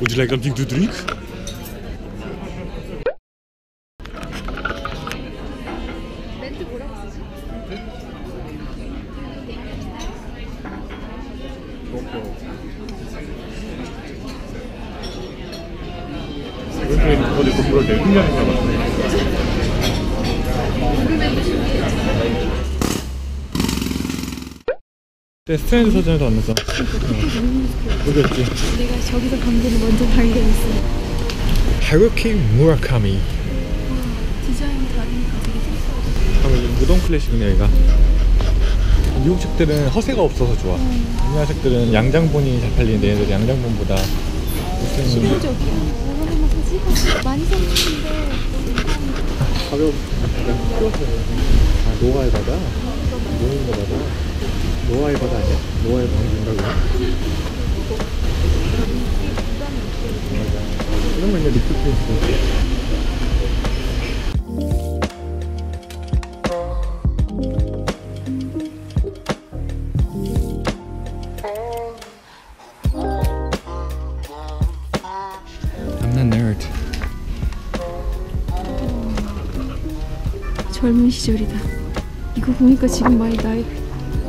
Would you like something to drink? 멘트 내 스탠드 사진에도 안 넣었어. 그거였지. 내가 저기서 감기를 먼저 발견했어. 하루키 무라카미. 디자인이 다르니까 되게 신기하다. 하면 무덤 클래식이네 얘가. 미국 책들은 허세가 없어서 좋아. 우리나라 책들은 양장본이 잘 팔리는데 얘네들 양장본보다 무슨 실용적이야. 얼마나 사지? 많이 샀는데 가벼운 약간 아 노아의 바다? 노인가 바다? 노아의 바다 아니야? 노아의? 맞아 이런 거 I'm not nerd 젊은 시절이다. 이거 보니까 지금 많이 나이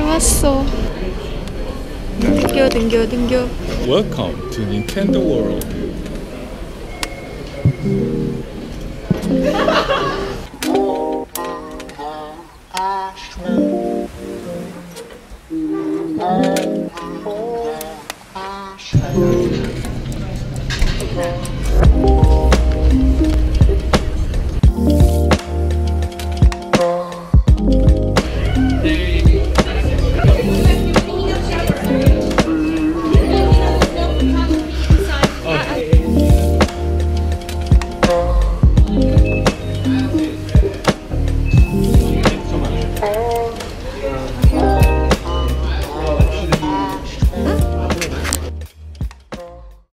무서워. 등겨 등겨 등겨. Welcome to Nintendo World.